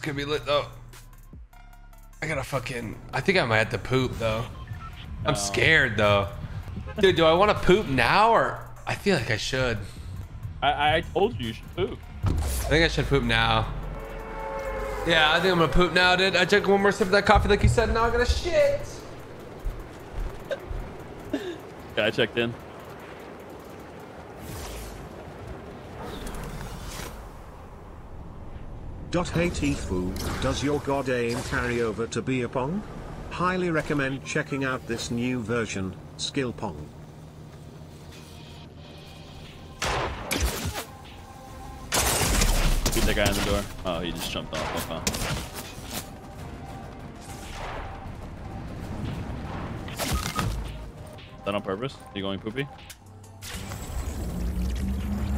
is gonna be lit though. I gotta fucking. I think I might have to poop though. I'm scared though. Dude, do I want to poop now or? I feel like I should. I, I told you you should poop. I think I should poop now. Yeah, I think I'm gonna poop now, dude. I took one more sip of that coffee, like you said. Now I'm gonna shit. Yeah, I checked in. Dot Fu, does your god aim carry over to be a pong? Highly recommend checking out this new version, Skill Pong. Beat that guy in the door. Oh, he just jumped off. Okay. Is that on purpose? Are you going poopy?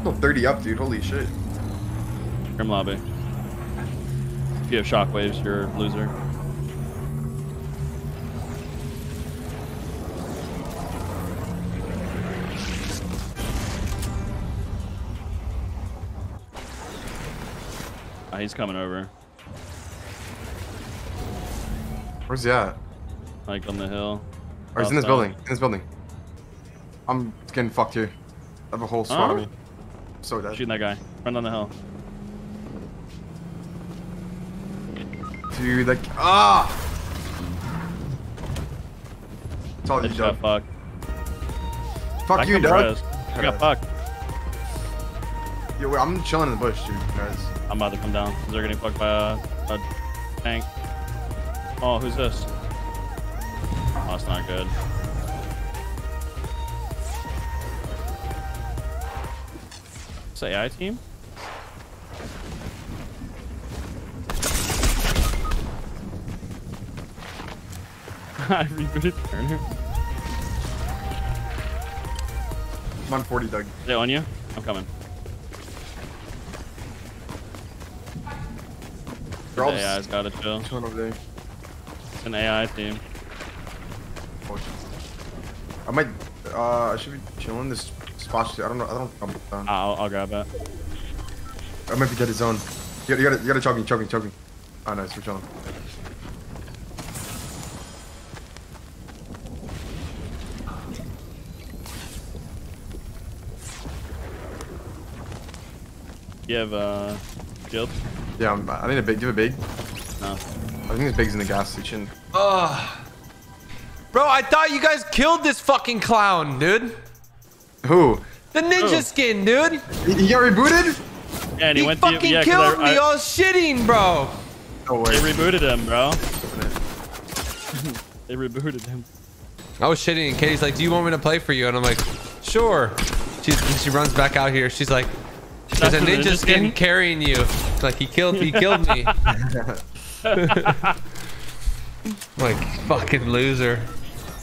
Still 30 up, dude. Holy shit. Grim lobby. If you have shockwaves, you're a loser. Ah, he's coming over. Where's he at? Like on the hill. Or he's in this building. In this building. I'm getting fucked here. I have a whole squad Huh? on me. So dead. Shooting that guy. Run down the hill. Dude, like, ah! It's all I you, Doug. Fuck I you, Doug. I got fucked. Yo, wait, I'm chilling in the bush, dude, guys. I'm about to come down. They're getting fucked by a, a tank. Oh, who's this? Oh, that's not good. It's AI team? I rebooted Turner. I'm on 40, Doug. Is it on you? I'm coming. They're all The AI's just gotta chill. chilling over there. It's an AI team. Oh. I might, uh, I should be chilling this spot. I don't know. I don't if I'm down. I'll, I'll grab that. I might be dead his zone. You gotta, you gotta, you gotta choke me, choke me, choke me. Oh, nice. We're chilling. You have uh, shield? Yeah, I'm, I need a big. Give a big? No. I think this big's in the gas station. Ugh. Bro, I thought you guys killed this fucking clown, dude. Who? The ninja skin, dude. He, he got rebooted? Yeah, and he, He went to fucking killed I, me. I, was shitting, bro. No They rebooted him, bro. they rebooted him. I was shitting, and Katie's like, "Do you want me to play for you?" And I'm like, "Sure." She she runs back out here. She's like, "There's a the ninja ninja skin skin? carrying you." Like he killed he killed me. like fucking loser.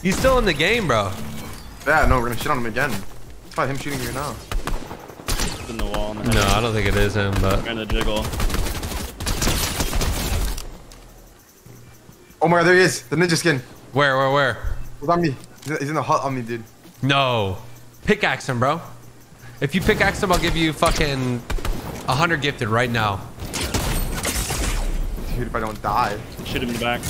He's still in the game, bro. Yeah, no, we're gonna shit on him again. It's probably him shooting you now. It's in the wall. In the No. I don't think it is him, but I'm Trying to jiggle. Oh my god, there he is. The ninja skin. where, where, where? He's on me. He's he's in the hut on me, dude. No, pickaxe him, bro. If you pickaxe him, I'll give you fucking a hundred gifted right now. Dude, if I don't die. Shoot him in the back.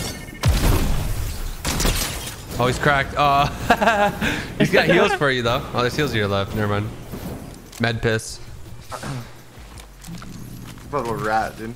Oh, he's cracked. Uh, he's got heals for you though. Oh, there's heals to your left. Never mind. Med piss. What a little rat, dude.